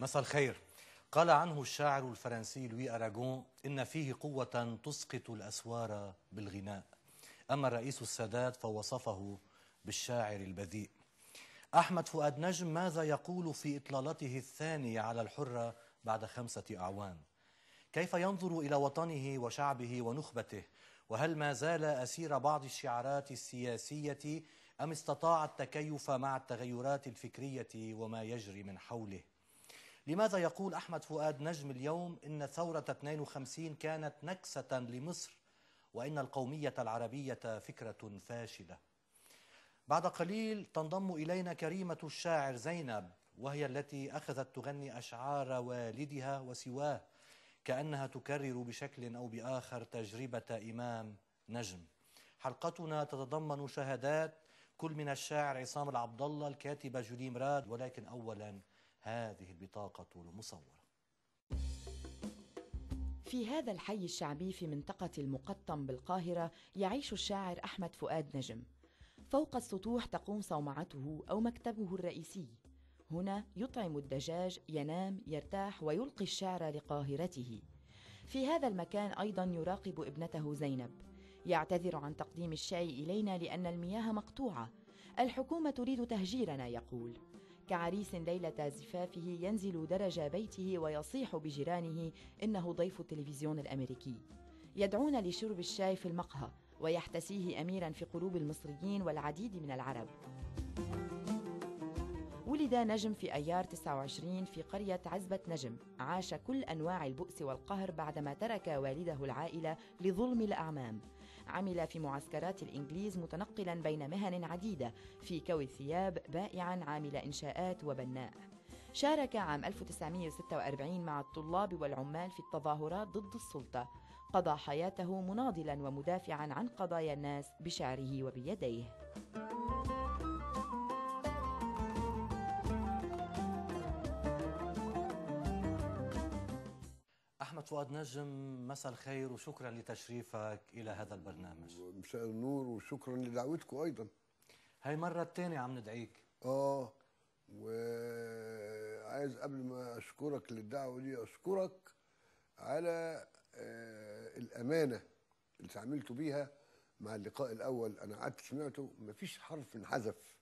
مساء الخير. قال عنه الشاعر الفرنسي لوي أراغون إن فيه قوة تسقط الأسوار بالغناء. أما الرئيس السادات فوصفه بالشاعر البذيء. أحمد فؤاد نجم ماذا يقول في إطلالته الثانية على الحرة بعد خمسة أعوام؟ كيف ينظر إلى وطنه وشعبه ونخبته؟ وهل ما زال أسير بعض الشعارات السياسية أم استطاع التكيف مع التغيرات الفكرية وما يجري من حوله؟ لماذا يقول أحمد فؤاد نجم اليوم إن ثورة 52 كانت نكسة لمصر وإن القومية العربية فكرة فاشلة؟ بعد قليل تنضم إلينا كريمة الشاعر زينب وهي التي أخذت تغني أشعار والدها وسواه كأنها تكرر بشكل أو بآخر تجربة إمام نجم. حلقتنا تتضمن شهادات كل من الشاعر عصام العبد الله الكاتبة جولي مراد ولكن أولا هذه البطاقة المصورة. في هذا الحي الشعبي في منطقة المقطم بالقاهرة يعيش الشاعر أحمد فؤاد نجم. فوق السطوح تقوم صومعته أو مكتبه الرئيسي. هنا يطعم الدجاج ينام يرتاح ويلقي الشعر لقاهرته. في هذا المكان أيضا يراقب ابنته زينب. يعتذر عن تقديم الشاي إلينا لأن المياه مقطوعة. الحكومة تريد تهجيرنا يقول. كعريس ليلة زفافه ينزل درج بيته ويصيح بجيرانه إنه ضيف التلفزيون الأمريكي. يدعون لشرب الشاي في المقهى ويحتسيه أميرا في قلوب المصريين والعديد من العرب. ولد نجم في أيار 29 في قرية عزبة نجم. عاش كل أنواع البؤس والقهر بعدما ترك والده العائلة لظلم الأعمام. عمل في معسكرات الإنجليز متنقلا بين مهن عديدة في كوي الثياب بائعا عامل إنشاءات وبناء. شارك عام 1946 مع الطلاب والعمال في التظاهرات ضد السلطة. قضى حياته مناضلا ومدافعا عن قضايا الناس بشعره وبيديه. أحمد فؤاد نجم مساء الخير وشكرا لتشريفك إلى هذا البرنامج. مساء النور وشكرا لدعوتكم أيضا. هاي المرة الثانية عم ندعيك. آه وعايز قبل ما أشكرك للدعوة دي أشكرك على آه الأمانة اللي تعاملتوا بيها مع اللقاء الأول. أنا قعدت سمعته مفيش حرف انحذف.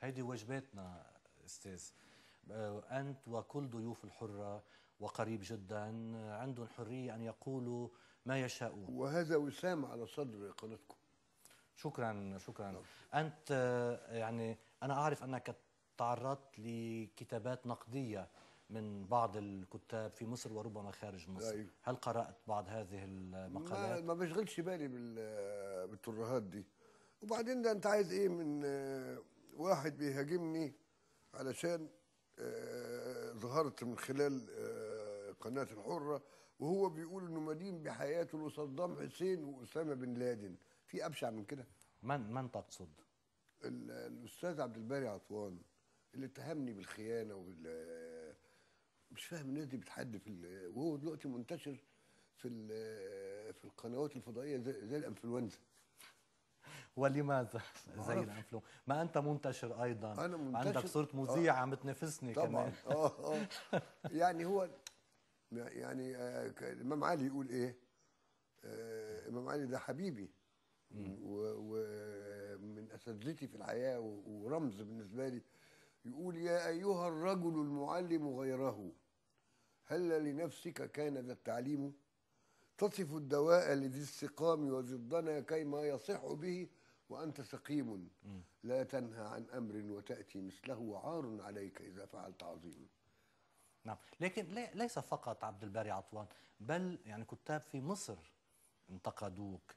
هيدي واجباتنا أستاذ. آه، أنت وكل ضيوف الحرة وقريب جدا عندهم حرية أن يقولوا ما يشاءون. وهذا وسام على صدر قناتكم. شكرا شكرا. أنت آه، يعني أنا أعرف أنك تعرضت لكتابات نقدية من بعض الكتاب في مصر وربما خارج مصر. أيوة. هل قرأت بعض هذه ما, المقالات؟ ما بشغلش بالي بال- بالترهات دي. وبعدين ده أنت عايز إيه من آه، واحد بيهاجمني علشان آه، ظهرت من خلال آه، قناة الحرة وهو بيقول إنه مدين بحياته لصدام حسين وأسامة بن لادن. في أبشع من كده؟ من من تقصد؟ ال- الأستاذ عبد الباري عطوان اللي اتهمني بالخيانة وبال مش فاهم الناس دي بتحد في ال- وهو دلوقتي منتشر في ال- في القنوات الفضائية زي, زي الأنفلونزا. ولماذا؟ زي. الانفلونزا ما أنت منتشر أيضا. أنا منتشر. عندك صرت مذيع عم تنافسني طبعا. كمان. آه آه. يعني هو يعني آه، الإمام علي يقول إيه؟ آه، الإمام علي ده حبيبي. ومن أساتذتي في الحياة ورمز بالنسبة لي. يقول يا أيها الرجل المعلم غيره هل لنفسك كان ذا التعليم؟ تصف الدواء لذي السقام الضنا كيما يصح به وأنت سقيم. لا تنهى عن أمر وتأتي مثله عار عليك إذا فعلت عظيم. نعم. لكن لي- ليس فقط عبد الباري عطوان بل يعني كتاب في مصر انتقدوك.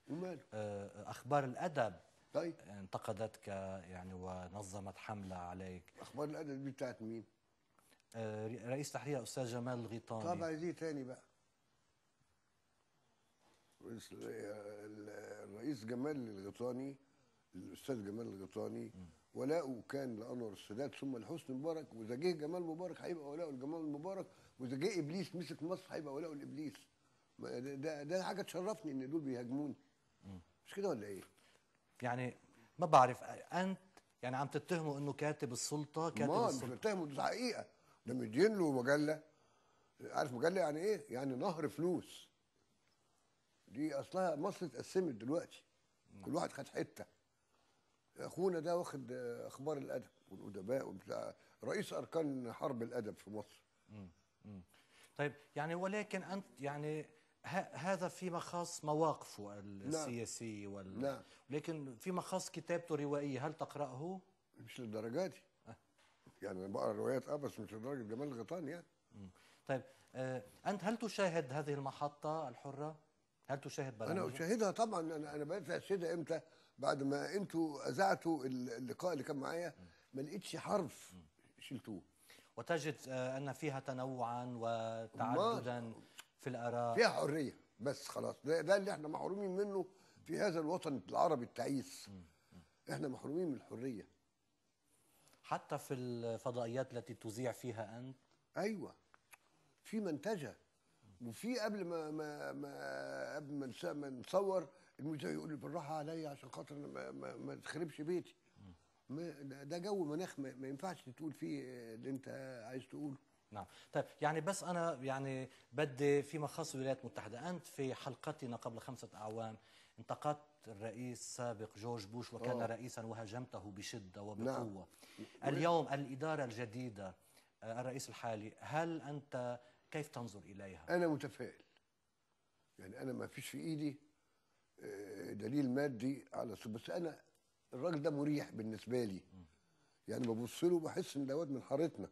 آه، أخبار الأدب طيب انتقدتك يعني ونظمت حملة عليك. أخبار الأدب دي بتاعت مين؟ آه، رئيس تحرير أستاذ جمال الغيطاني. طبعا دي تاني بقى. رئيس الرئيس جمال الغيطاني الأستاذ جمال الغيطاني ولاؤه كان لأنور السادات ثم لحسني مبارك وإذا جه جمال مبارك هيبقى ولاؤه لجمال مبارك وإذا جه إبليس مسك مصر هيبقى ولاؤه لإبليس ما ده, ده, ده حاجة تشرفني إن دول بيهاجموني. مش كده ولا إيه؟ يعني ما بعرف أنت يعني عم تتهمه إنه كاتب السلطة كاتب ما مش السلطة. بتهمه دي حقيقة. ده مدين له مجلة. عارف مجلة يعني إيه؟ يعني نهر فلوس. دي أصلها مصر اتقسمت دلوقتي. كل واحد خد حتة. أخونا ده واخد آه، أخبار الأدب والأدباء وبتاع رئيس أركان حرب الأدب في مصر طيب يعني ولكن أنت يعني ه- هذا فيما خاص مواقفه السياسيه وال... نعم. لكن فيما خاص كتابته روائيه هل تقرأه؟ مش للدرجة دي يعني أنا بقرأ روايات آه بس مش لدرجة جمال الغيطان يعني طيب آه أنت هل تشاهد هذه المحطة الحرة؟ هل تشاهد أنا برامجه؟ أشاهدها طبعا أنا أنا بقيت اشاهدها إمتى بعد ما أنتوا اذعتوا اللقاء اللي كان معايا ما لقيتش حرف شلتوه. وتجد آه أن فيها تنوعا وتعددا في الآراء. فيها حرية بس خلاص. ده, ده اللي إحنا محرومين منه في هذا الوطن العربي التعيس. إحنا محرومين من الحرية. حتى في الفضائيات التي تذيع فيها أنت؟ أيوه. في منتجة. وفي قبل ما ما ما قبل ما نصور المذيع يقول لي بالراحة عليا عشان خاطر ما, ما, ما تخربش بيتي. ما ده جو مناخ ما, ما ينفعش تقول فيه اللي انت عايز تقوله. نعم. طيب يعني بس أنا يعني بدي فيما خص الولايات المتحدة. أنت في حلقتنا قبل خمسة أعوام انتقدت الرئيس السابق جورج بوش وكان آه. رئيسا وهاجمته بشدة وبقوة. نعم. اليوم الإدارة الجديدة آه، الرئيس الحالي هل أنت كيف تنظر إليها؟ أنا متفائل. يعني أنا ما فيش في إيدي دليل مادي على بس أنا الراجل ده مريح بالنسبة لي. يعني ببص له بحس إن ده واد من حارتنا.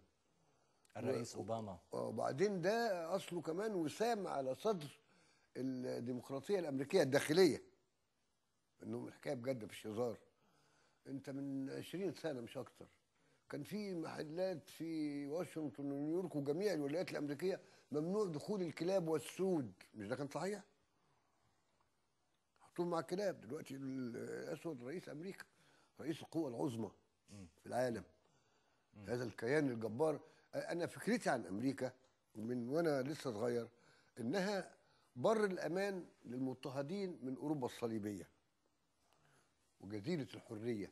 الرئيس أوباما. آه، وبعدين ده أصله كمان وسام على صدر الديمقراطية الأمريكية الداخلية. إنه الحكاية بجد مش هزار. أنت من 20 سنة مش أكتر. كان في محلات في واشنطن ونيويورك وجميع الولايات الأمريكية ممنوع دخول الكلاب والسود. مش ده كان صحيح؟ مع الكلاب دلوقتي الأسود رئيس أمريكا رئيس القوى العظمى في العالم. هذا الكيان الجبار. أنا فكرتي عن أمريكا من وأنا لسه صغير إنها بر الأمان للمضطهدين من أوروبا الصليبية وجزيرة الحرية.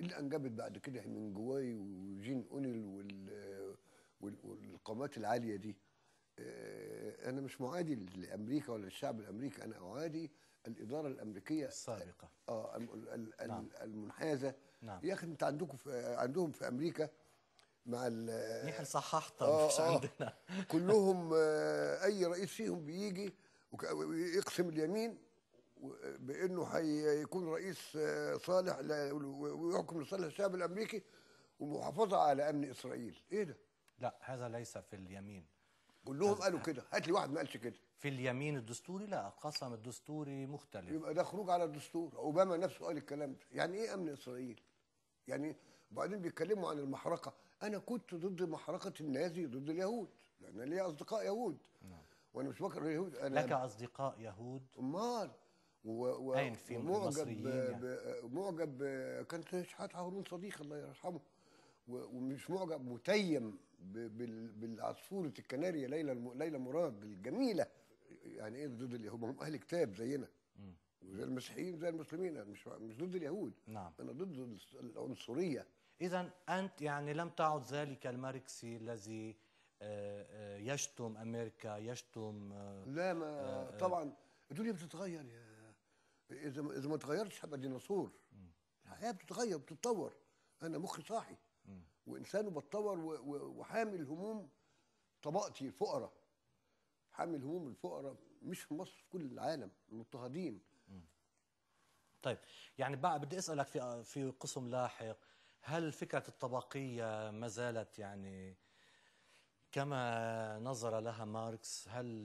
اللي انجبت بعد كده من جواي وجين أونيل وال وال- والقامات العالية دي. آه، أنا مش معادي لأمريكا ولا الشعب الأمريكي أنا أعادي الإدارة الأمريكية السابقة. آه الم- ال- ال- نعم. المنحازة. نعم. يا أخي انت عندكم في عندهم في أمريكا مع ال- منيح صححتها آه، مش آه. عندنا. كلهم آه، أي رئيس فيهم بيجي ويقسم اليمين بأنه هيكون رئيس آه، صالح ويحكم لصالح الشعب الأمريكي ومحافظة على أمن إسرائيل. إيه ده؟ لا هذا ليس في اليمين. كلهم قالوا كده. هات لي واحد ما قالش كده. في اليمين الدستوري؟ لا القسم الدستوري مختلف. يبقى ده خروج على الدستور. اوباما نفسه قال الكلام ده. يعني إيه امن اسرائيل؟ يعني وبعدين بيتكلموا عن المحرقة. أنا كنت ضد محرقة النازي ضد اليهود لأن ليا أصدقاء يهود. وأنا مش بكره اليهود أنا لك أصدقاء يهود؟ أمال. و... و... أين في ب... يعني؟ ب... معجب ب... كان شحات هارون صديق الله يرحمه. و... ومش معجب متيم ب... بال... بالعصفورة الكناريا ليلى الم... ليلى مراد الجميلة. يعني إيه ضد اليهود؟ ما هم أهل كتاب زينا. وزي المسيحيين زي المسلمين. أنا مش مش ضد اليهود. نعم. أنا ضد العنصرية. إذا أنت يعني لم تعد ذلك الماركسي الذي آه، آه، يشتم أمريكا يشتم آه، لا ما طبعا الدنيا بتتغير يا إذا ما إذا ما اتغيرتش هبقى ديناصور. الحياة بتتغير بتتطور. أنا مخي صاحي. وانسان وبتطور وحامل هموم طبقتي الفقراء حامل هموم الفقراء مش في مصر في كل العالم المضطهدين طيب يعني بقى بدي أسألك في في قسم لاحق هل فكرة الطبقية ما زالت يعني كما نظر لها ماركس؟ هل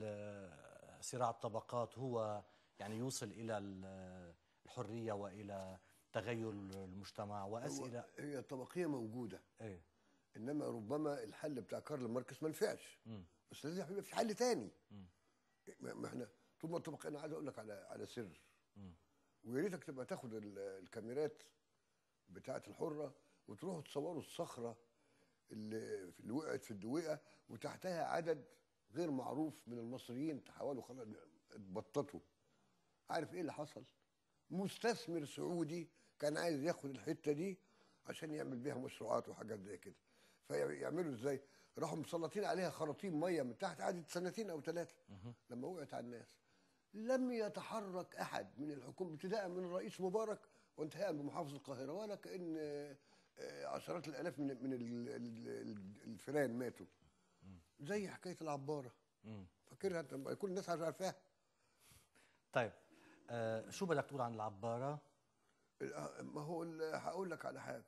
صراع الطبقات هو يعني يوصل إلى ال- الحرية وإلى تغير المجتمع وأسئلة؟ هي الطبقية موجودة. إيه. إنما ربما الحل بتاع كارل ماركس ما نفعش. بس لازم يبقى في حل تاني. ما إحنا طول ما الطبقه أنا عايز أقول لك على على سر. ويا ريتك تبقى تاخد ال- الكاميرات بتاعه الحرة وتروحوا تصوروا الصخرة اللي اللي وقعت في الدويقة وتحتها عدد غير معروف من المصريين تحولوا خلاص اتبططوا. عارف إيه اللي حصل؟ مستثمر سعودي كان عايز ياخد الحتة دي عشان يعمل بيها مشروعات وحاجات زي كده. فيعملوا إزاي؟ راحوا مسلطين عليها خراطيم مية من تحت قعدت سنتين أو ثلاثة لما وقعت على الناس. لم يتحرك أحد من الحكومة ابتداء من الرئيس مبارك وانتهاء بمحافظ القاهرة ولا كأن آه، آه، عشرات الألاف من من ال- ال- ال- الفيران ماتوا. زي حكاية العبارة. فاكرها أنت؟ كل الناس عارفاها. طيب آه شو بدك تقول عن العبارة؟ ما هو هقول لك على حاجة.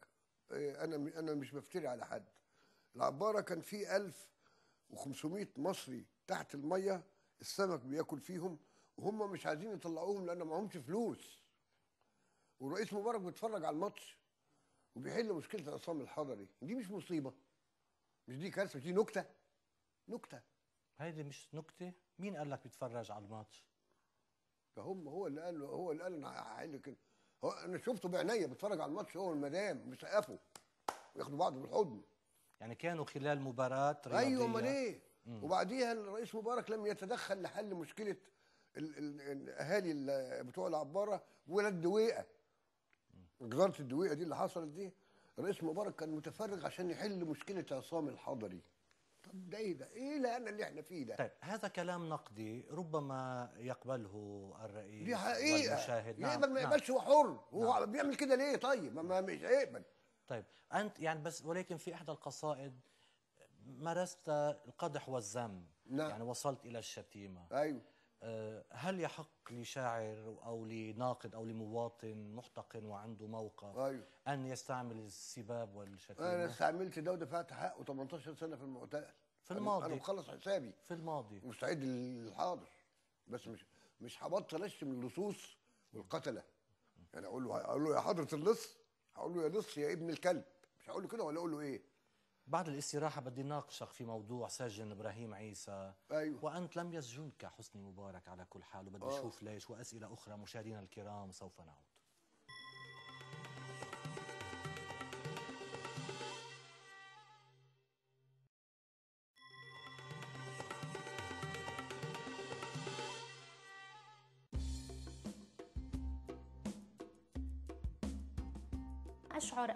إيه، أنا أنا مش بفتري على حد. العبارة كان في 1500 مصري تحت المية السمك بياكل فيهم وهم مش عايزين يطلعوهم لأن معهمش فلوس. والرئيس مبارك بيتفرج على الماتش وبيحل مشكلة عصام الحضري. دي مش مصيبة مش دي كارثة مش دي نكتة. نكتة. هيدي مش نكتة؟ مين قال لك بيتفرج على الماتش؟ ده هم هو اللي قال هو اللي قال أنا هحل كده. هو أنا شفته بعينيا بيتفرج على الماتش هو والمدام بيسقفوا وياخدوا بعض بالحضن. يعني كانوا خلال مباراة رياضية. أيوه أمال إيه؟ وبعديها الرئيس مبارك لم يتدخل لحل مشكلة ال- ال- الأهالي ال- بتوع العبارة ولا الدويقه جزاره الدويقه دي اللي حصلت دي الرئيس مبارك كان متفرغ عشان يحل مشكلة عصام الحضري. طب ده إيه ده؟ إيه لأن اللي إحنا فيه ده؟ طيب هذا كلام نقدي ربما يقبله الرئيس دي حقيقة. والمشاهد. يقبل ما يقبلش هو حر. هو بيعمل كده ليه؟ طيب ما- ما مش هيقبل. طيب أنت يعني بس ولكن في إحدى القصائد مارست القدح والذم نعم. يعني وصلت إلى الشتيمة. أيوه. آه، هل يحق لشاعر أو لناقد أو لمواطن محتقن وعنده موقف أيوه. أن يستعمل السباب أنا والشتيمه استعملت ده ودفعت حقه 18 سنة في المعتقل في أنا- الماضي. أنا مخلص حسابي. في الماضي. مستعد للحاضر. بس مش مش هبطل أشتم اللصوص والقتلة. يعني أقول له أقول له يا حضرة اللص هقول له يا لص يا ابن الكلب. مش هقول له كده ولا أقول له إيه؟ بعد الاستراحة بدي ناقشك في موضوع سجن إبراهيم عيسى. أيوه. وأنت لم يسجنك. حسني مبارك على كل حال. وبدي آه. أشوف ليش. وأسئلة أخرى مشاهدينا الكرام سوف نعود.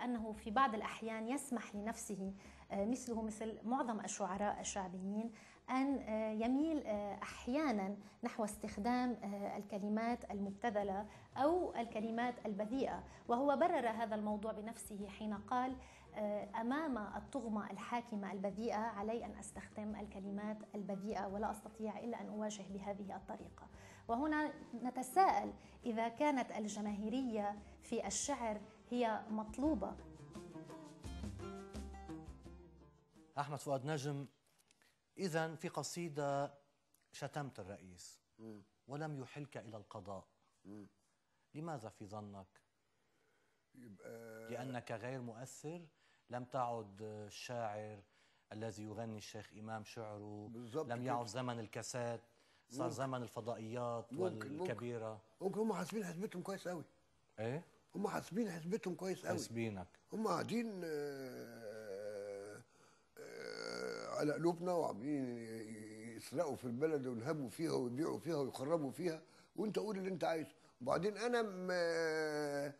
أنه في بعض الأحيان يسمح لنفسه آه، مثله مثل معظم الشعراء الشعبيين أن آه، يميل آه، أحيانا نحو استخدام الكلمات المبتذلة أو الكلمات البذيئة. وهو برر هذا الموضوع بنفسه حين قال أمام الطغمة الحاكمة البذيئة علي أن أستخدم الكلمات البذيئة ولا أستطيع إلا أن أواجه بهذه الطريقة. وهنا نتساءل إذا كانت الجماهيرية في الشعر هي مطلوبة. أحمد فؤاد نجم اذا في قصيدة شتمت الرئيس ولم يحلك إلى القضاء. لماذا في ظنك؟ يبقى لأنك غير مؤثر لم تعد الشاعر الذي يغني الشيخ إمام شعره بالظبط لم. يعد زمن الكاسات صار زمن الفضائيات ممكن- ممكن. والكبيرة. ممكن هم حاسبين حسبتهم كويس قوي إيه؟ هم حاسبين حسبتهم كويس قوي. حاسبينك. هم قاعدين آه، آه، على قلوبنا وعاملين يسرقوا في البلد وينهبوا فيها ويبيعوا فيها ويخربوا فيها. وانت قول اللي انت عايزه. وبعدين أنا م-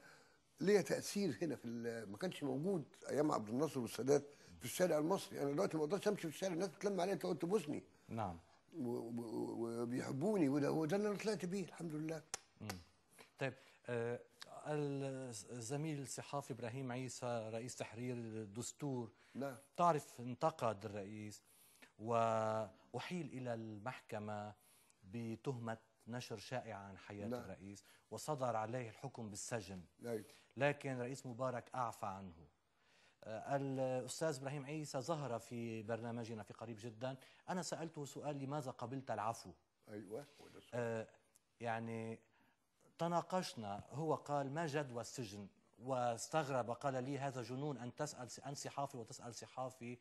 ليا تأثير هنا في ال- ما كانش موجود أيام عبد الناصر والسادات في الشارع المصري. أنا دلوقتي ما أقدرش أمشي في الشارع الناس بتلم عليا تقعد تبوسني. نعم. وبيحبوني وده وده اللي أنا طلعت بيه الحمد لله. طيب آه، الزميل الصحافي إبراهيم عيسى رئيس تحرير الدستور. نعم. تعرف انتقد الرئيس وأحيل إلى المحكمة بتهمة نشر شائعة عن حياة نعم. الرئيس وصدر عليه الحكم بالسجن. أيوه لكن رئيس مبارك أعفى عنه. الأستاذ إبراهيم عيسى ظهر في برنامجنا في قريب جدا. أنا سألته سؤال لماذا قبلت العفو؟ السؤال. آه، يعني تناقشنا هو قال ما جدوى السجن؟ واستغرب قال لي هذا جنون أن تسأل عن صحافي وتسأل صحافي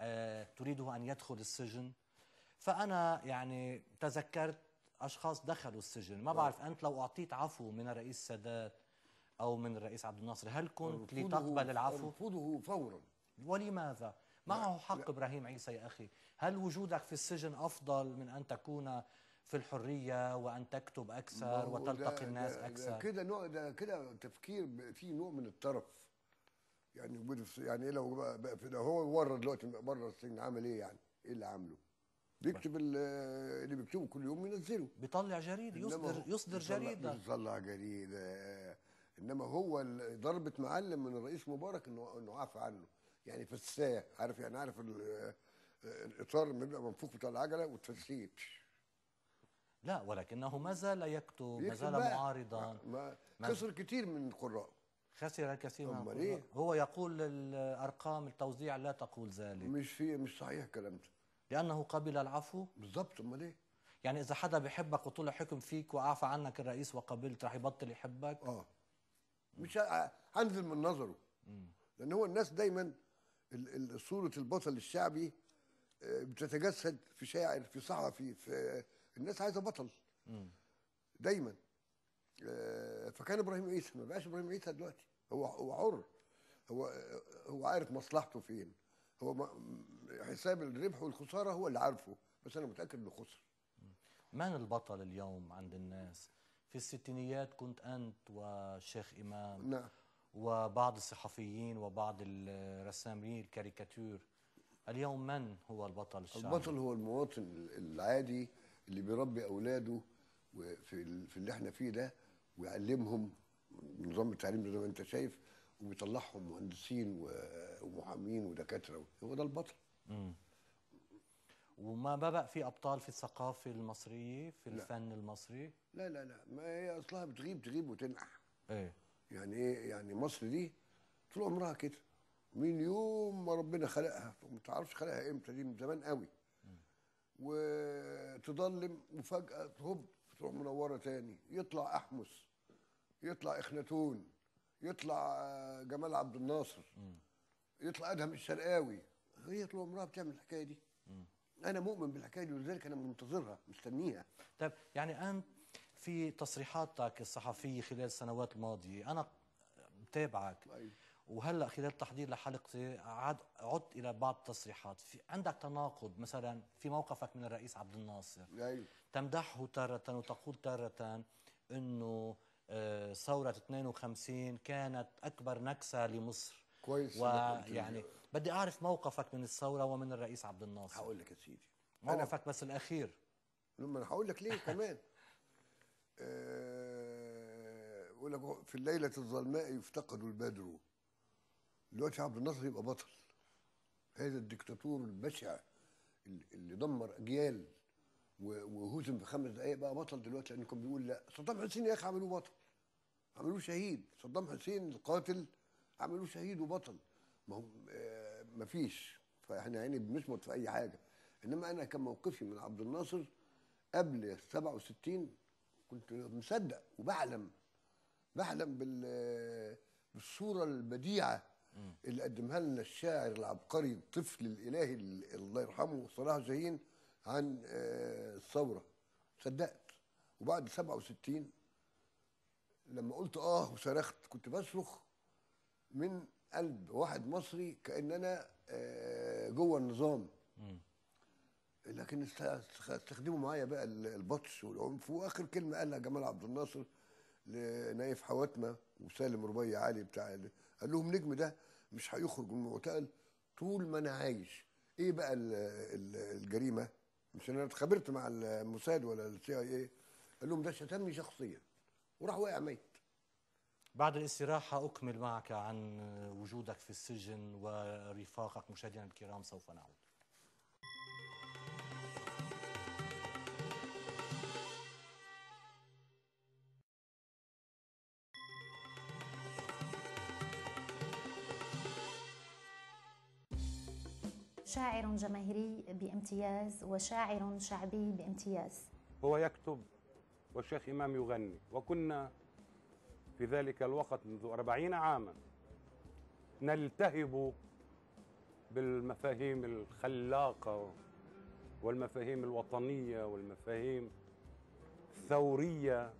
آه، تريده أن يدخل السجن. فأنا يعني تذكرت أشخاص دخلوا السجن. ما بعرف أنت لو أعطيت عفو من الرئيس السادات أو من الرئيس عبد الناصر هل كنت لتقبل العفو؟ ارفضه فورا. ولماذا؟ معه حق إبراهيم عيسى يا أخي. هل وجودك في السجن أفضل من أن تكون في الحرية وأن تكتب هو وتلتقي الناس ده- أكثر. كده نوع ده كده تفكير فيه نوع من الطرف. يعني في يعني إيه لو بقى, في هو بره دلوقتي بره السجن عمل إيه يعني؟ إيه اللي عامله؟ بيكتب ال- اللي بيكتبه كل يوم ينزله. بيطلع جريده يصدر يصدر جريدة. يطلع جريدة. إنما هو ضربة معلم من الرئيس مبارك انه إنه عفى عنه. يعني فساه عارف يعني عارف ال- الإطار لما بيبقى منفوخ بتاع العجلة وتفسيه لا ولكنه ما زال يكتب ما زال. معارضا ما خسر كتير من القراء خسر الكثير من القراء. إيه؟ هو يقول الارقام التوزيع لا تقول ذلك مش في مش صحيح الكلام ده لأنه قبل العفو بالظبط امال إيه؟ يعني إذا حدا بيحبك وطلع حكم فيك وعفى عنك الرئيس وقبلت رح يبطل يحبك آه مش هنزل من نظره لأن هو الناس دايما صورة البطل الشعبي آه، بتتجسد في شاعر في صحفي في الناس عايزة بطل. دايما. آه، فكان إبراهيم عيسى ما بقاش إبراهيم عيسى دلوقتي. هو هو حر هو هو عارف مصلحته فين. هو حساب الربح والخسارة هو اللي عارفه. بس أنا متأكد إنه خسر. من البطل اليوم عند الناس؟ في الستينيات كنت أنت والشيخ إمام. نعم. وبعض الصحفيين وبعض الرسامين الكاريكاتير اليوم من هو البطل الشعبي؟ البطل هو المواطن العادي. اللي بيربي أولاده ال- في اللي إحنا فيه ده ويعلمهم نظام التعليم زي ما أنت شايف وبيطلعهم مهندسين ومحامين ودكاترة هو ده البطل. وما ما بقى في أبطال في الثقافة المصرية في الفن المصري؟ لا لا لا. ما هي أصلها بتغيب تغيب وتنقح. إيه. يعني إيه؟ يعني مصر دي طول عمرها كده. من يوم ما ربنا خلقها ما تعرفش خلقها إمتى دي من زمان قوي. وتضلم وفجأة هوب تروح منورة تاني. يطلع أحمس يطلع إخناتون يطلع آه، جمال عبد الناصر. يطلع أدهم الشرقاوي. هي طول عمرها بتعمل الحكاية دي. أنا مؤمن بالحكاية دي ولذلك أنا منتظرها مستنيها. طيب يعني أنت في تصريحاتك الصحفية خلال السنوات الماضية أنا متابعك. أيوة. وهلا خلال التحضير لحلقتي عد عدت إلى بعض التصريحات. في عندك تناقض مثلا في موقفك من الرئيس عبد الناصر. أيوة. تمدحه تارة وتقول تارة إنه آه، ثورة 52 كانت أكبر نكسة لمصر. كويس ويعني بدي أعرف موقفك من الثورة ومن الرئيس عبد الناصر. هقول لك يا سيدي. أنا موقفك بس الأخير. لما أنا هقول لك ليه كمان. يقول لك في الليلة الظلماء يفتقد البدر. دلوقتي عبد الناصر يبقى بطل. هذا الدكتاتور البشع اللي دمر أجيال وهزم في خمس دقائق بقى بطل دلوقتي لأن كان بيقول لا. صدام حسين يا أخي عملوه بطل. عملوه شهيد. صدام حسين القاتل عملوه شهيد وبطل. ما هو آه، ما فيش. فإحنا يعني بنشمت في أي حاجة. إنما أنا كان موقفي من عبد الناصر قبل 67 كنت مصدق وبحلم بحلم بال بالصورة البديعة اللي قدمها لنا الشاعر العبقري الطفل الإلهي ال- الله يرحمه صلاح جاهين عن آه، الثورة. صدقت. وبعد 67 لما قلت آه وصرخت كنت بصرخ من قلب واحد مصري كأن أنا آه، جوه النظام. لكن است- است- استخدموا معايا بقى ال- البطش والعنف. وآخر كلمة قالها جمال عبد الناصر لنايف حواتمة وسالم ربيع علي بتاع قال لهم نجم ده مش هيخرج من المعتقل طول ما أنا عايش. إيه بقى ال- ال- الجريمة؟ مش أنا اتخابرت مع الموساد ولا السي اي اي قال لهم ده شتمني شخصيا. وراح واقع ميت. بعد الاستراحة أكمل معك عن وجودك في السجن ورفاقك مشاهدينا الكرام سوف نعود. شاعر جماهيري بامتياز وشاعر شعبي بامتياز. هو يكتب والشيخ إمام يغني وكنا في ذلك الوقت منذ أربعين عاما نلتهب بالمفاهيم الخلاقة والمفاهيم الوطنية والمفاهيم الثورية.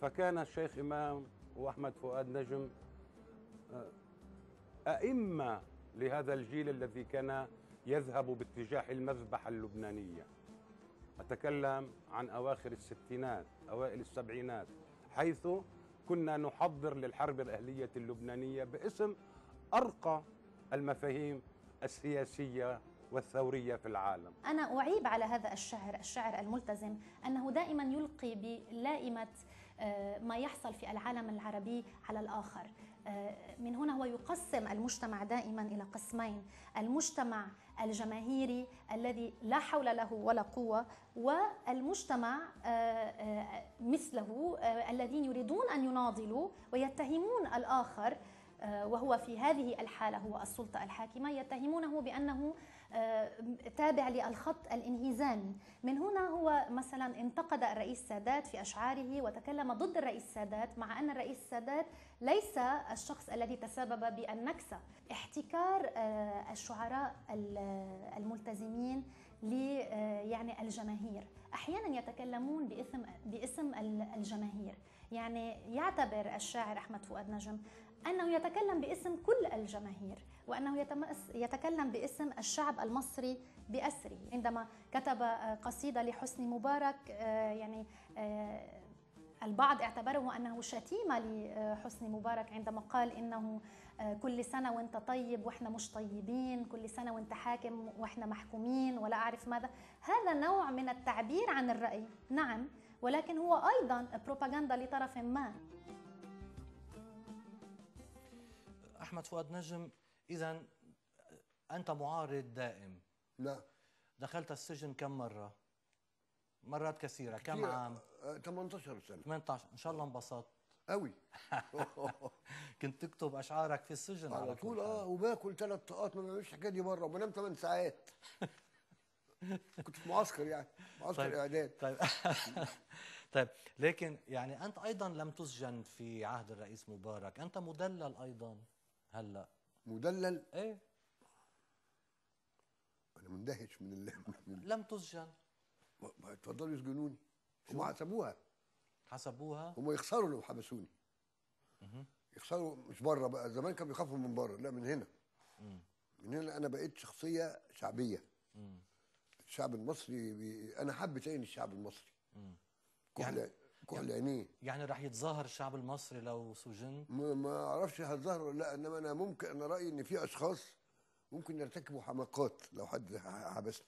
فكان الشيخ إمام وأحمد فؤاد نجم آه، أئمة لهذا الجيل الذي كان يذهب باتجاه المذبحة اللبنانية. أتكلم عن أواخر الستينات أوائل السبعينات حيث كنا نحضر للحرب الأهلية اللبنانية باسم أرقى المفاهيم السياسية والثورية في العالم. أنا أعيب على هذا الشعر الشعر الملتزم أنه دائما يلقي بلائمة آه، ما يحصل في العالم العربي على الآخر. من هنا هو يقسم المجتمع دائما إلى قسمين. المجتمع الجماهيري الذي لا حول له ولا قوة والمجتمع آه، آه، مثله آه، الذين يريدون أن يناضلوا ويتهمون الآخر آه، وهو في هذه الحالة هو السلطة الحاكمة يتهمونه بأنه آه، تابع للخط الانهزامي. من هنا هو مثلا انتقد الرئيس السادات في أشعاره وتكلم ضد الرئيس السادات مع أن الرئيس السادات ليس الشخص الذي تسبب بالنكسة. احتكار آه، الشعراء ال- الملتزمين آه، يعني الجماهير. أحيانا يتكلمون باسم باسم ال- الجماهير. يعني يعتبر الشاعر أحمد فؤاد نجم أنه يتكلم باسم كل الجماهير. يتمس يتكلم باسم الشعب المصري بأسره. عندما كتب آه، قصيدة لحسني مبارك آه، يعني آه، البعض اعتبره أنه شتيمة لحسني مبارك عندما قال آه، كل سنة وأنت طيب وإحنا مش طيبين كل سنة وأنت حاكم وإحنا محكومين ولا أعرف ماذا. هذا نوع من التعبير عن الرأي. نعم ولكن هو أيضا بروباغندا لطرف ما. أحمد فؤاد نجم إذا أنت معارض دائم. لا دخلت السجن كم مرة؟ مرات كثيرة. كم كتير. عام؟ آه، 18 سنة. 18 إن شاء الله انبسطت. قوي كنت تكتب أشعارك في السجن على, طول. آه وباكل ثلاث طاقات ما بعملش الحكاية دي بره وبنام 8 ساعات. كنت في معسكر يعني معسكر طيب. اعداد طيب. طيب لكن يعني أنت أيضا لم تسجن في عهد الرئيس مبارك. أنت مدلل أيضا هلأ. مدلل. إيه. أنا مندهش من ال... من لم تسجن. ما- اتفضلوا يسجنوني. هم حسبوها. حسبوها؟ هم يخسروا لو حبسوني. يخسروا مش بره بقى. زمان كانوا بيخافوا من بره. لا من هنا. من هنا أنا بقيت شخصية شعبية. الشعب المصري بي... أنا حبيت عين الشعب المصري. يعني- كحل عينيه. يعني رح يتظاهر الشعب المصري لو سجنت ما ما أعرفش هتظهر ولا لأ إنما أنا ممكن أنا رأيي إن في أشخاص ممكن يرتكبوا حماقات لو حد حبسني.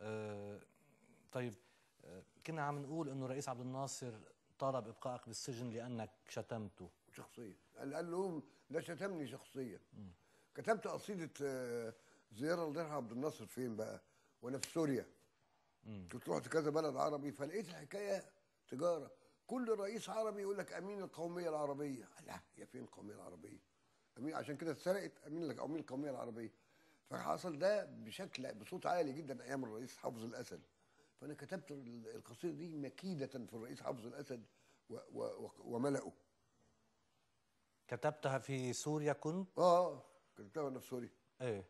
آه طيب آه كنا عم نقول إنه الرئيس عبد الناصر طالب إبقائك بالسجن لأنك شتمته. شخصيا. قال قال لهم ده شتمني شخصيا. كتبت قصيدة آه، زيارة لضيح عبد الناصر فين بقى؟ وأنا في سوريا. كنت رحت كذا بلد عربي فلقيت الحكاية تجارة. كل رئيس عربي يقول لك أمين القومية العربية. لا هي فين القومية العربية؟ أمين عشان كده اتسرقت أمين لك أمين القومية العربية. فحصل ده بشكل بصوت عالي جدا أيام الرئيس حافظ الأسد. فأنا كتبت ال- القصيدة دي مكيدة في الرئيس حافظ الأسد وملأه. كتبتها في سوريا كنت؟ آه كتبتها وأنا في سوريا. إيه؟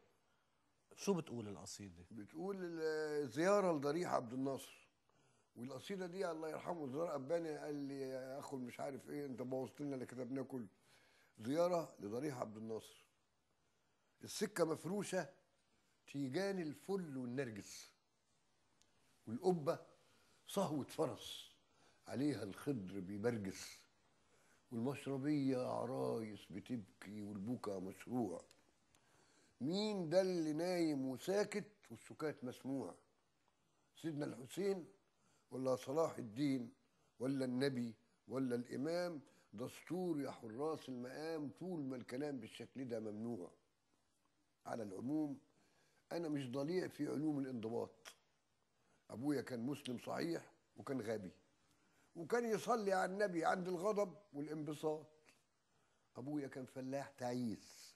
شو بتقول القصيدة؟ بتقول زيارة لضريح عبد الناصر. والقصيدة دي الله يرحمه زرار أباني قال لي يا أخو مش عارف إيه أنت بوظت لنا اللي كتبناه كله. زيارة لضريح عبد الناصر. السكة مفروشة تيجان الفل والنرجس. والقبة صهوة فرس عليها الخضر بيبرجس. والمشربية عرايس بتبكي والبكا مشروع. مين ده اللي نايم وساكت والسكات مسموع؟ سيدنا الحسين ولا صلاح الدين ولا النبي ولا الإمام؟ دستور يا حراس المقام طول ما الكلام بالشكل ده ممنوع. على العموم أنا مش ضليع في علوم الانضباط. أبويا كان مسلم صحيح وكان غبي. وكان يصلي على النبي عند الغضب والانبساط. أبويا كان فلاح تعيس.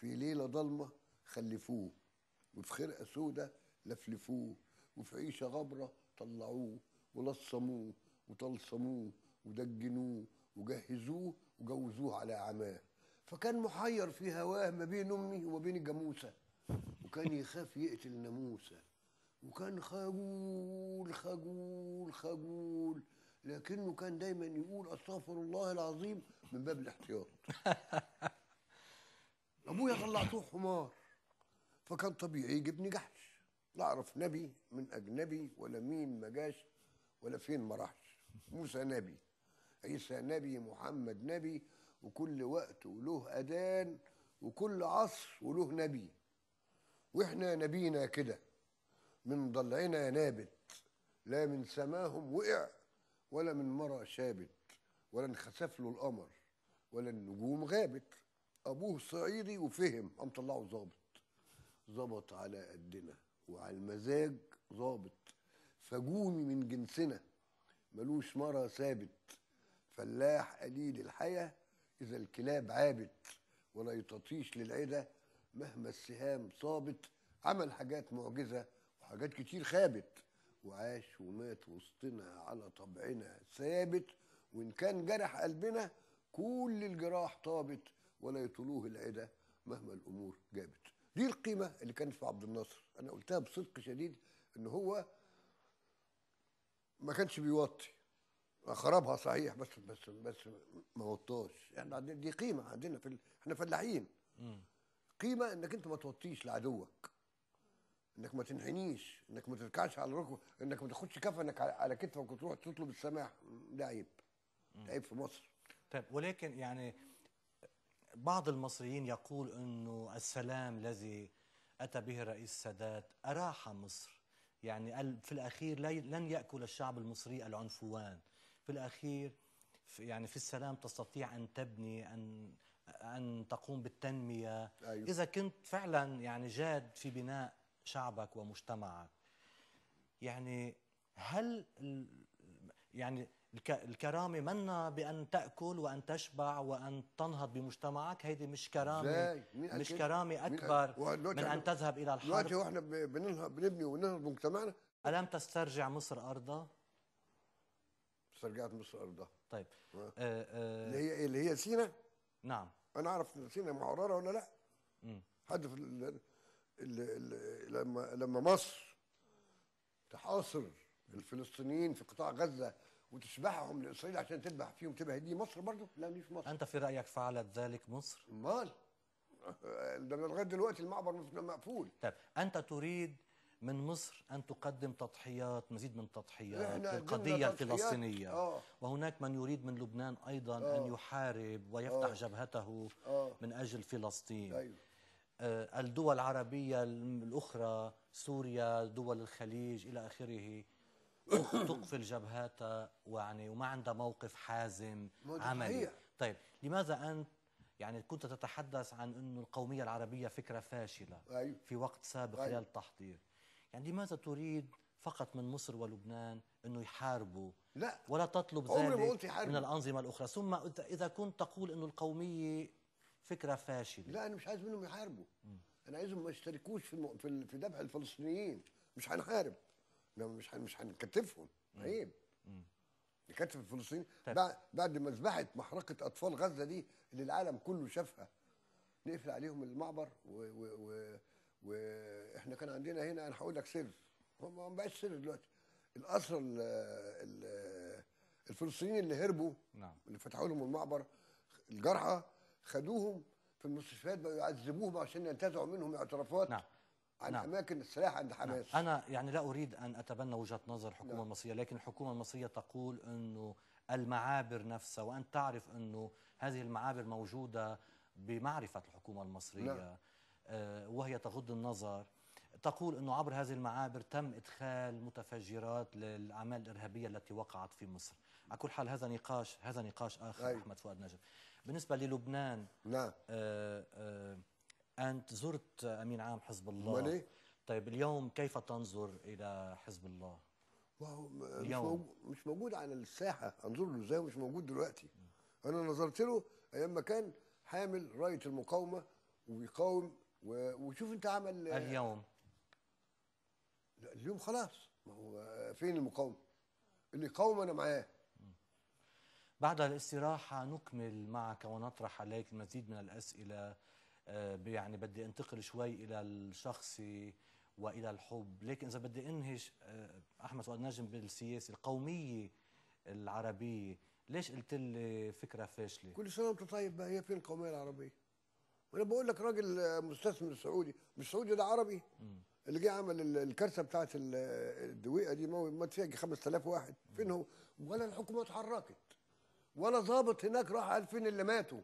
في ليلة ضلمة خلفوه وفي خرقة سودة لفلفوه وفي عيشة غبرة طلعوه ولصموه وطلصموه ودجنوه وجهزوه وجوزوه على عماه فكان محير في هواه ما بين امي وما بين الجاموسه وكان يخاف يقتل ناموسة وكان خجول خجول خجول لكنه كان دايما يقول أستغفر الله العظيم من باب الاحتياط. أبويا طلعتوه حمار. فكان طبيعي يجيبني جحش. لا أعرف نبي من أجنبي ولا مين ما جاش ولا فين ما راحش. موسى نبي. عيسى نبي محمد نبي وكل وقت وله أذان وكل عصر وله نبي. وإحنا نبينا كده. من ضلعنا نابت. لا من سماهم وقع ولا من مرى شابت. ولا انخسف له القمر ولا النجوم غابت. أبوه صعيدي وفهم قام طلعه ظابط ظبط على قدنا وعلى المزاج ظابط. فجومي من جنسنا ملوش مرة ثابت. فلاح قليل الحياة إذا الكلاب عابت ولا يتطيش للعدة مهما السهام صابت عمل حاجات معجزة وحاجات كتير خابت. وعاش ومات وسطنا على طبعنا ثابت. وإن كان جرح قلبنا كل الجراح طابت. ولا يطلوه العدة مهما الأمور جابت. دي القيمة اللي كانت في عبد الناصر. أنا قلتها بصدق شديد إن هو ما كانش بيوطي. خربها صحيح بس بس بس ما وطاش. يعني عندنا- دي قيمة عندنا في ال... إحنا فلاحين. قيمة إنك أنت ما توطيش لعدوك. إنك ما تنحنيش. إنك ما تركعش على ركبة. إنك ما تاخدش كفنك على- كتفك وتروح تطلب السماح. ده عيب. عيب في مصر. طيب ولكن يعني بعض المصريين يقول إنه السلام الذي أتى به الرئيس السادات أراح مصر. يعني قال في الأخير لا- لن يأكل الشعب المصري العنفوان. في الأخير في يعني في السلام تستطيع أن تبني ان أن تقوم بالتنمية. أيوة. إذا كنت فعلا يعني جاد في بناء شعبك ومجتمعك يعني هل يعني الكرامة منا بأن تأكل وأن تشبع وأن تنهض بمجتمعك هيدي مش كرامة مش؟ كرامة؟ أكبر من أن تذهب إلى دلوقتي الحرب وإحنا ب- بننهض بنبني وننهض مجتمعنا ألم تسترجع مصر أرضها؟ استرجعت مصر أرضها طيب آه. آه آه اللي هي اللي هي سينا نعم أنا أعرف إن سينا معررة ولا لأ مم. حد في ال ال ال لما لما مصر تحاصر الفلسطينيين في قطاع غزة وتشبعهم لإسرائيل عشان تذبح فيهم تبقى دي مصر برضه؟ لا مش مصر أنت في رأيك فعلت ذلك مصر؟ أمال ده لغاية دلوقتي المعبر مقفول طيب أنت تريد من مصر أن تقدم تضحيات مزيد من تضحيات إحنا قدمنا للقضية تضحيات. الفلسطينية آه. وهناك من يريد من لبنان أيضا آه. أن يحارب ويفتح آه. جبهته آه. من أجل فلسطين أيوه آه، الدول العربية الأخرى سوريا دول الخليج إلى آخره تقفل جبهاتها ويعني وما عندها موقف حازم عملي. طيب لماذا أنت يعني كنت تتحدث عن أنه القومية العربية فكرة فاشلة أيوة. في وقت سابق أيوة. خلال التحضير؟ يعني لماذا تريد فقط من مصر ولبنان أنه يحاربوا لا. ولا تطلب ذلك. من الأنظمة الأخرى؟ ثم إذا- كنت تقول أنه القومية فكرة فاشلة. لا أنا مش عايز منهم يحاربوا. أنا عايزهم ما يشتركوش في الم... في, ذبح الفلسطينيين. مش هنحارب. لا مش. مش هنكتفهم. عيب نكتف الفلسطينيين. طيب. بعد بعد ما ذبحت محرقة أطفال غزة دي اللي العالم كله شافها نقفل عليهم المعبر و... و... و... وإحنا كان عندنا هنا أنا هقول لك سر. هو ما بقاش سر دلوقتي. الاسرى ال... ال... الفلسطينيين اللي هربوا نعم. اللي فتحوا لهم المعبر الجرحى خدوهم في المستشفيات بقوا يعذبوهم عشان ينتزعوا منهم اعترافات. نعم. عن نعم. أماكن السلاح عند حماس أنا يعني لا أريد أن أتبنى وجهة نظر الحكومة نعم. المصرية لكن الحكومة المصرية تقول أنه المعابر نفسها وأنت تعرف أنه هذه المعابر موجودة بمعرفة الحكومة المصرية نعم. آه، وهي تغض النظر تقول أنه عبر هذه المعابر تم إدخال متفجرات للأعمال الإرهابية التي وقعت في مصر على كل حال هذا نقاش هذا نقاش آخر أيوة. أحمد فؤاد نجم بالنسبة للبنان نعم آه، آه، أنت زرت أمين عام حزب الله. إيه؟ طيب اليوم كيف تنظر إلى حزب الله؟ وهو م- مش اليوم. مش موجود على الساحة. انظر له إزاي؟ مش موجود دلوقتي. أنا نظرت له أيام ما كان حامل راية المقاومة وبيقاوم و... وشوف أنت عمل اليوم؟ لا اليوم خلاص. ما هو فين المقاومة؟ اللي يقاوم أنا معاه. بعد الاستراحة نكمل معك ونطرح عليك المزيد من الأسئلة. يعني بدي انتقل شوي إلى الشخصي وإلى الحب. لكن إذا بدي أنهش آه، أحمد فؤاد نجم بالسياسة القومية العربية ليش قلت لي فكرة فاشلة؟ كل سنة وأنت طيب هي فين القوميه العربية؟ وأنا بقول لك راجل آه، مستثمر سعودي. مش سعودي ده عربي. اللي جه عمل ال- الكارثة بتاعت ال- الدويقة دي مات فيها يجي 5000 واحد. فين هو؟ ولا الحكومة اتحركت ولا ضابط هناك راح قال فين اللي ماتوا.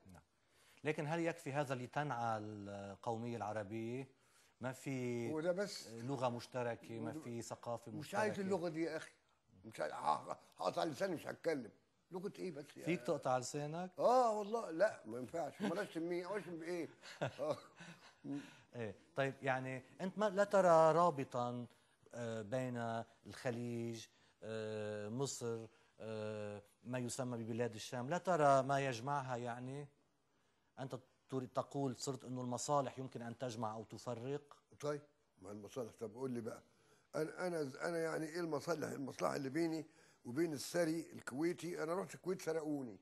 لكن هل يكفي هذا لتنعى القومية العربية؟ ما في ده بس لغة مشتركة ما في ثقافة مش مشتركة. عايز اللغة دي يا أخي. مش هقطع لساني مش هتكلم. لغة إيه بس يا فيك تقطع لسانك؟ آه والله لا ما ينفعش. امال اشتم مين اشتم بإيه. آه. إيه طيب يعني أنت ما لا ترى رابطا آه، بين الخليج آه، مصر آه، ما يسمى ببلاد الشام؟ لا ترى ما يجمعها يعني؟ أنت تريد تقول صرت إنه المصالح يمكن أن تجمع أو تفرق؟ طيب ما المصالح؟ طب قول لي بقى. أنا أنا أنا يعني إيه المصالح؟ المصلحة اللي بيني وبين السري الكويتي أنا رحت الكويت سرقوني.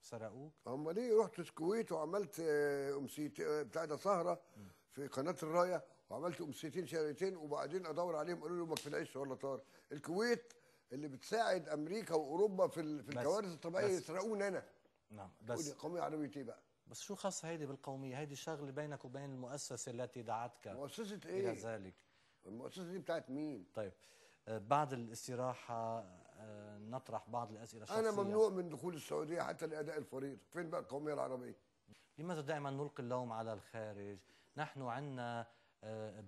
سرقوك؟ امال ليه رحت الكويت وعملت آه، امسيت آه، بتاع ده سهره في قناة الراية وعملت أمسيتين شهرتين وبعدين أدور عليهم قالوا لي أمك في العيش ولا طار. الكويت اللي بتساعد أمريكا وأوروبا في في الكوارث الطبيعية يسرقوني أنا. نعم بس عربيه إيه بقى. بس شو خاص هيدي بالقومية؟ هيدي شغلة بينك وبين المؤسسة التي دعتك مؤسسة إلى إيه؟ ذلك. المؤسسة دي بتاعت مين؟ طيب آه، بعد الاستراحة آه، نطرح بعض الأسئلة الشخصية. أنا ممنوع من دخول السعودية حتى لاداء الفريق فين بقى القومية العربية؟ لماذا دائما نلقي اللوم على الخارج؟ نحن عندنا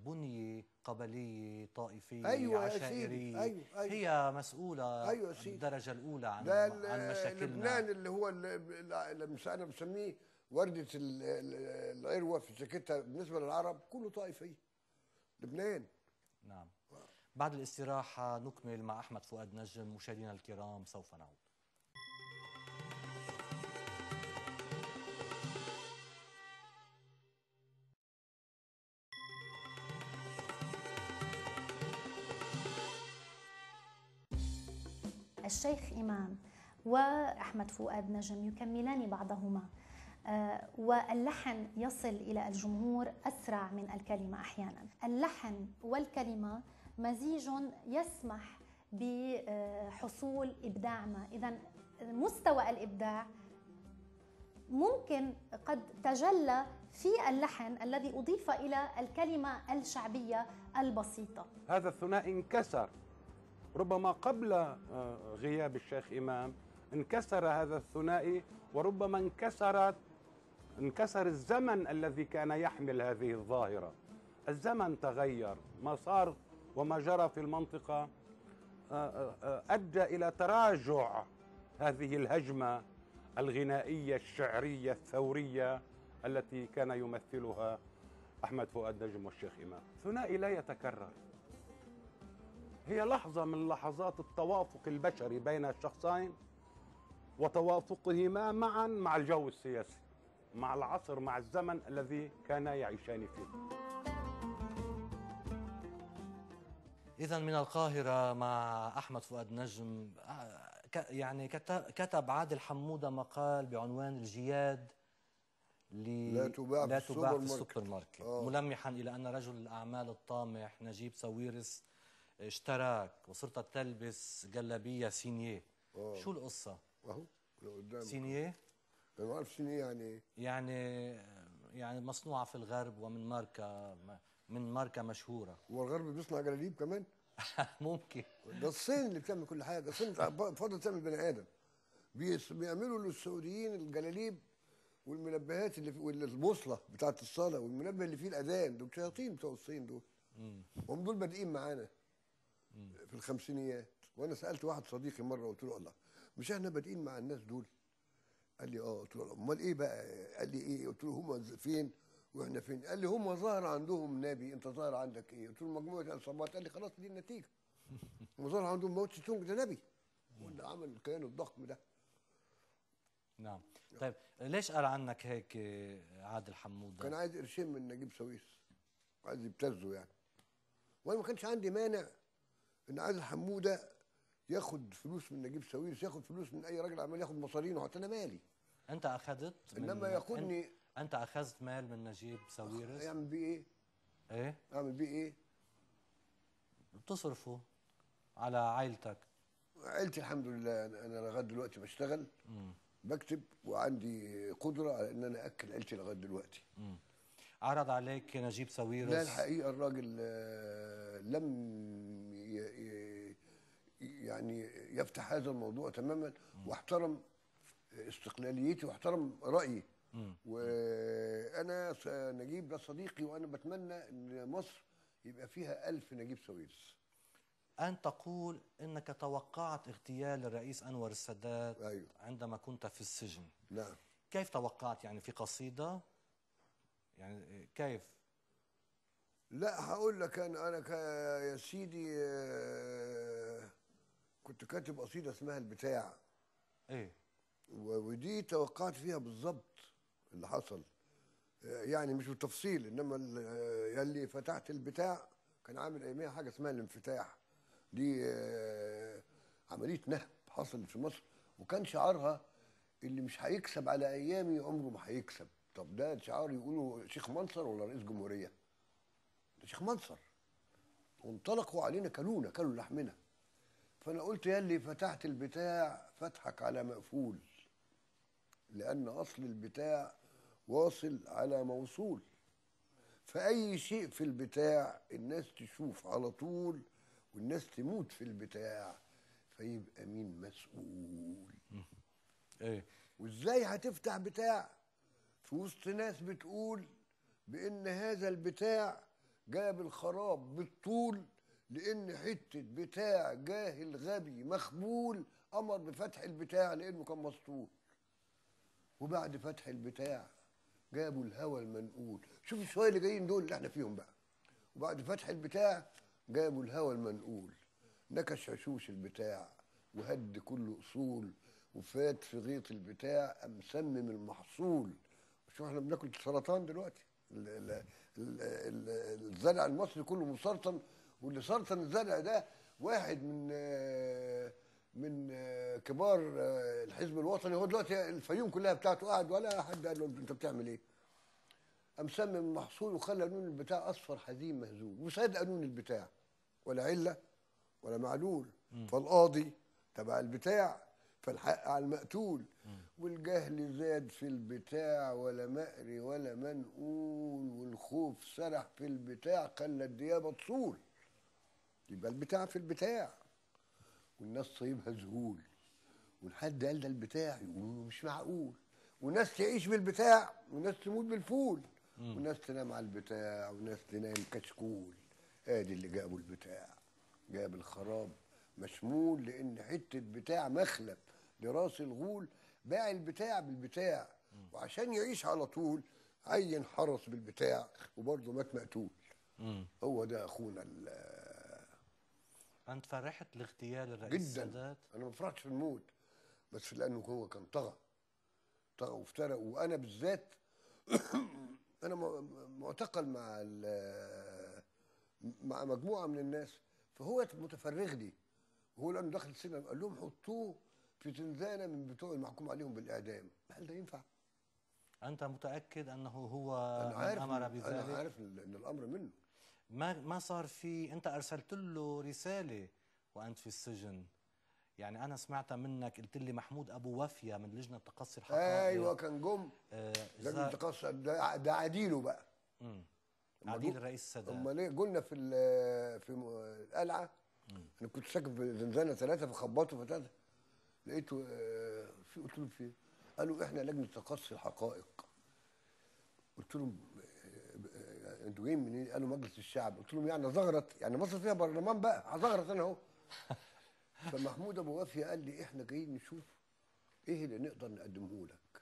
بنية قبلية طائفية أيوة عشائرية أيوة، أيوة. هي مسؤولة أيوة. بالدرجة الأولى عن, عن مشاكلنا. لبنان اللي هو اللي أنا بسميه وردة ال- ال- العروة في سكتها بالنسبة للعرب كله طائفيه لبنان. نعم. بعد الاستراحة نكمل مع أحمد فؤاد نجم مشاهدينا الكرام سوف نعود. الشيخ إمام وأحمد فؤاد نجم يكملان بعضهما. آه، واللحن يصل إلى الجمهور أسرع من الكلمة أحيانا. اللحن والكلمة مزيج يسمح بحصول إبداع ما. إذا مستوى الإبداع ممكن قد تجلى في اللحن الذي أضيف إلى الكلمة الشعبية البسيطة. هذا الثنائي انكسر. ربما قبل آه، غياب الشيخ إمام انكسر هذا الثنائي وربما انكسرت انكسر الزمن الذي كان يحمل هذه الظاهرة. الزمن تغير ما صار وما جرى في المنطقة آه، آه، أدى إلى تراجع هذه الهجمة الغنائية الشعرية الثورية التي كان يمثلها أحمد فؤاد نجم والشيخ إمام. ثنائي لا يتكرر. هي لحظة من لحظات التوافق البشري بين الشخصين وتوافقهما معا مع الجو السياسي مع العصر مع الزمن الذي كانا يعيشان فيه إذا من القاهرة مع أحمد فؤاد نجم ك- يعني كت- كتب عادل حمودة مقال بعنوان الجياد ل- لا تباع لا في تباع في السوبر ماركت. ماركت آه. ملمحا إلى أن رجل الأعمال الطامح نجيب ساويرس اشتراك وصرت تلبس جلابية signé. آه. شو القصة؟ أهو لو قدامك. signé؟ ما اعرف signé يعني. إيه يعني يعني مصنوعة في الغرب ومن ماركة من ماركة مشهورة. هو الغرب بيصنع جلاليب كمان؟ ممكن. ده الصين اللي بتعمل كل حاجة. الصين فاضل تعمل بني آدم. بيعملوا للسعوديين الجلاليب والمنبهات اللي والبوصلة بتاعت الصلاه والمنبه اللي فيه الأذان دول شياطين بتوع الصين دول. هم دول بادئين معانا. في الخمسينيات. وأنا سألت واحد صديقي مرة قلت له الله مش إحنا بادئين مع الناس دول؟ قال لي آه قلت له أمال إيه بقى؟ قال لي إيه؟ قلت له هم فين؟ وإحنا فين؟ قال لي هم ظاهر عندهم نبي. أنت ظاهر عندك إيه؟ قلت له مجموعة العصابات قال لي خلاص دي النتيجة. هم ظاهر عندهم موت تونج ده نبي. هو اللي عمل الكيان الضخم ده. نعم. طيب ليش قال عنك هيك عادل حمودة؟ كان عايز قرشين من نجيب سويس. عايز يبتزه يعني. وأنا ما كانش عندي مانع. إن عادل حمودة ياخد فلوس من نجيب ساويرس ياخد فلوس من أي راجل عمال ياخد مصارينه حتى أنا مالي. أنت أخذت إنما ياخدني انت, أخذت مال من نجيب ساويرس؟ يعمل بيه إيه؟ إيه؟ أعمل بيه إيه؟ بتصرفه على عائلتك. عيلتي الحمد لله أنا لغاية دلوقتي بشتغل. بكتب وعندي قدرة على إن أنا اكل عيلتي لغاية دلوقتي. عرض عليك نجيب ساويرس؟ لا الحقيقة الراجل آه، لم يعني يفتح هذا الموضوع تماما واحترم استقلاليتي واحترم رأيي. وأنا نجيب ده صديقي وأنا بتمنى إن مصر يبقى فيها ألف نجيب ساويرس أن تقول أنك توقعت اغتيال الرئيس أنور السادات أيوه. عندما كنت في السجن. نعم. كيف توقعت يعني في قصيدة؟ يعني كيف؟ لا هقول لك أنا كا- يا سيدي آه، كنت كاتب قصيدة اسمها البتاع. إيه؟ ودي توقعت فيها بالظبط اللي حصل. يعني مش بالتفصيل إنما ال- يلي فتحت البتاع كان عامل أياميها حاجة اسمها الانفتاح. دي آه، عملية نهب حصلت في مصر وكان شعارها اللي مش هيكسب على أيامي عمره ما هيكسب. طب ده شعار يقولوا شيخ منصر ولا رئيس جمهورية؟ ده شيخ منصر. وانطلقوا علينا كلونا كلوا لحمنا. فأنا قلت يا اللي فتحت البتاع فتحك على مقفول لأن أصل البتاع واصل على موصول. فأي شيء في البتاع الناس تشوف على طول والناس تموت في البتاع فيبقى مين مسؤول؟ إيه. وإزاي هتفتح بتاع؟ في وسط ناس بتقول بإن هذا البتاع جاب الخراب بالطول لأن حتة بتاع جاهل غبي مخبول أمر بفتح البتاع لأنه كان مسطول. وبعد فتح البتاع جابوا الهوى المنقول. شوف الشوية اللي جايين دول اللي إحنا فيهم بقى. وبعد فتح البتاع جابوا الهوى المنقول. نكش عشوش البتاع وهد كل أصول وفات في غيط البتاع قام مسمم المحصول. شوف إحنا بناكل سرطان دلوقتي. ال- ال- ال- ال- الزرع المصري كله مسرطن واللي سرطن الزرع ده واحد من آه، من آه، كبار آه، الحزب الوطني هو دلوقتي الفيوم كلها بتاعته قاعد ولا حد قال له انت بتعمل إيه؟ قام سمم المحصول وخلى لون البتاع اصفر حزين مهزوم وصدق لون البتاع ولا علة ولا معلول فالقاضي تبع البتاع فالحق على المقتول. والجهل زاد في البتاع ولا مقري ولا منقول والخوف سرح في البتاع خلى الديابة تصول. يبقى البتاع في البتاع. والناس صيبها ذهول والحد قال ده البتاع يقولوا مش معقول. وناس تعيش بالبتاع وناس تموت بالفول. وناس تنام على البتاع وناس تنام كشكول. ادي اللي جابوا البتاع. جاب الخراب مشمول لأن حتة بتاع مخلب لراس الغول. باع البتاع بالبتاع. وعشان يعيش على طول عين حرس بالبتاع وبرضه مات مقتول. مم. هو ده أخونا ال- أنت فرحت لاغتيال الرئيس جدا. السادات؟ أنا ما فرحتش في الموت بس لأنه هو كان طغى. طغى وافترى. وأنا بالذات أنا معتقل مع مع مجموعة من الناس. فهو متفرغ لي. وهو لأنه دخل السجن قال لهم حطوه في زنزانة من بتوع المحكوم عليهم بالإعدام. هل ده ينفع؟ أنت متأكد أنه هو أنا من عارف أمر أنا بذلك؟ عارف إن الأمر منه. ما ما صار في انت ارسلت له رسالة وانت في السجن. يعني أنا سمعتها منك قلت لي محمود ابو وفيه من لجنة تقصي الحقائق. أيوه كان جم. آه لجنة تقصي ده ده عديله بقى. مم. أما عديل الرئيس السادات امال إيه قلنا في في القلعة. أنا كنت ساكن في زنزانة ثلاثة فخبطوا فتاة لقيته آه، في قلت لهم في قالوا إحنا لجنة تقصي الحقائق. قلت لهم أنتوا جايين منين؟ قالوا مجلس الشعب. قلت لهم يعني زغرت يعني مصر فيها برلمان بقى هزغرت أنا أهو. فمحمود أبو وافيه قال لي إحنا جايين نشوف إيه اللي نقدر نقدمه لك.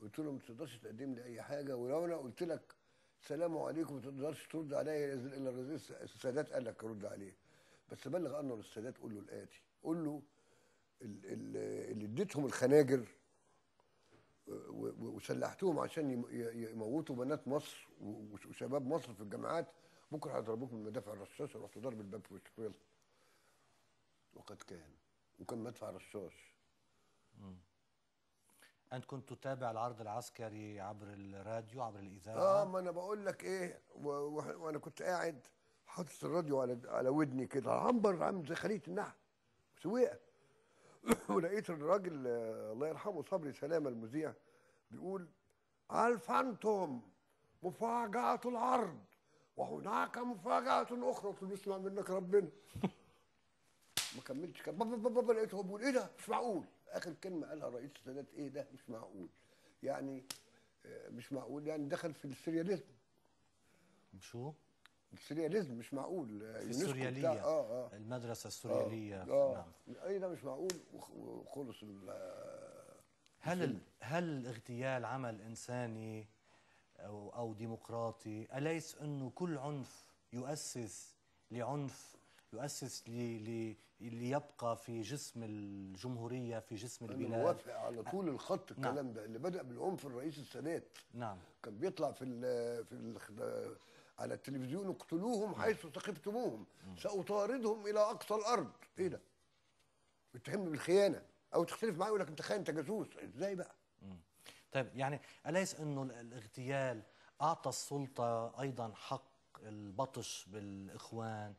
قلت له ما تقدرش تقدم لي أي حاجة. ولو أنا قلت لك سلام عليكم ما تقدرش ترد عليا إلا الرئيس السادات قال لك رد عليه. بس بلغ انور السادات قول له الآتي. قول له ال- ال- اللي اديتهم الخناجر و- و- وسلحتهم عشان يموتوا بنات مصر وشباب مصر في الجامعات. بكره هيضربوكم من مدافع الرشاش ورحت ضارب الباب في وشكم يلا. وقد كان. وكان مدفع رشاش. أنت كنت تتابع العرض العسكري عبر الراديو عبر الإذاعة؟ آه ما أنا بقول لك إيه و- و- وأنا كنت قاعد حاطط الراديو على على ودني كده. عنبر عامل زي خليه النحل. سويقه ولقيت الراجل آه، الله يرحمه صبري سلامه المذيع بيقول الفانتوم مفاجأة العرض وهناك مفاجأة أخرى. قلت له اسمع منك ربنا. ما كملتش كده بابا بابا لقيته هو بيقول إيه ده؟ مش معقول آخر كلمة قالها الرئيس السادات إيه ده؟ مش معقول يعني آه، مش معقول يعني دخل في السرياليزم شو؟ السرياليزم مش معقول آه، السوريالية بتاع- آه آه. المدرسة السوريالية آه نعم. أي ده مش معقول. وخ- وخلص ال- آه، هل ال- هل الاغتيال عمل إنساني أو أو ديمقراطي أليس انه كل عنف يؤسس لعنف يؤسس لي لي ليبقى في جسم الجمهورية في جسم البلاد؟ موافق على طول الخط نعم. الكلام ده اللي بدأ بالعنف الرئيس السادات. نعم. كان بيطلع في ال في ال على التلفزيون اقتلوهم حيث ثقفتموهم. سأطاردهم إلى أقصى الأرض. إيه ده؟ بتتهمني بالخيانة. أو تختلف معايا يقول لك أنت خاين انت جاسوس. إزاي بقى؟ طيب يعني أليس إنه ال- الاغتيال أعطى السلطة أيضا حق البطش بالإخوان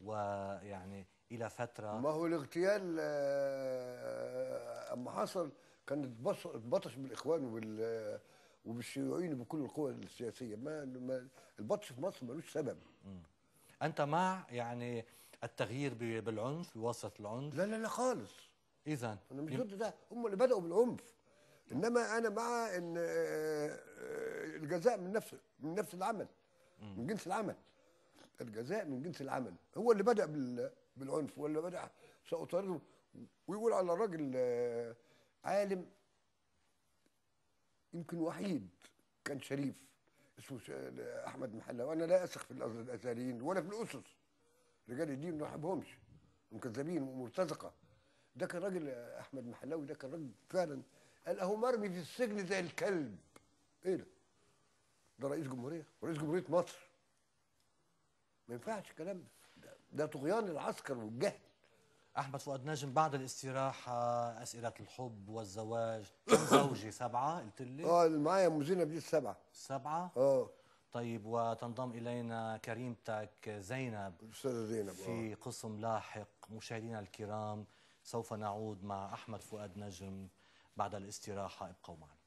ويعني إلى فترة؟ ما هو الاغتيال آه، أما حصل كان اتبطش بالإخوان وبال وبالشيوعيين وبكل القوى السياسية. ما, ما البطش في مصر ملوش سبب. أنت مع يعني التغيير بالعنف بواسطة العنف؟ لا لا لا خالص. اذا أنا مش ضد ده. هم اللي بدأوا بالعنف. إنما أنا مع إن آه، آه، الجزاء من نفس من نفس العمل من جنس العمل. الجزاء من جنس العمل. هو اللي بدأ بال- بالعنف اللي بدأ. ساطارده ويقول على الراجل آه، عالم يمكن وحيد كان شريف اسمه أحمد محلى وأنا لا أثق في الازهريين ولا في الأسس. رجال الدين ما بحبهمش مكذبين ومرتزقة. ده كان راجل أحمد محلاوي ده كان راجل فعلا قال اهو مرمي في السجن زي الكلب. إيه ده؟ ده رئيس جمهورية رئيس جمهورية مصر. ما ينفعش الكلام ده, ده طغيان العسكر والجهل. أحمد فؤاد نجم بعد الاستراحة أسئلة الحب والزواج. كم زوجه سبعة قلت لي. آه معايا ام زينب دي السبعه سبعة؟ آه. طيب وتنضم إلينا كريمتك زينب. الاستاذه زينب في قسم لاحق مشاهدينا الكرام سوف نعود مع أحمد فؤاد نجم بعد الاستراحة. ابقوا معنا.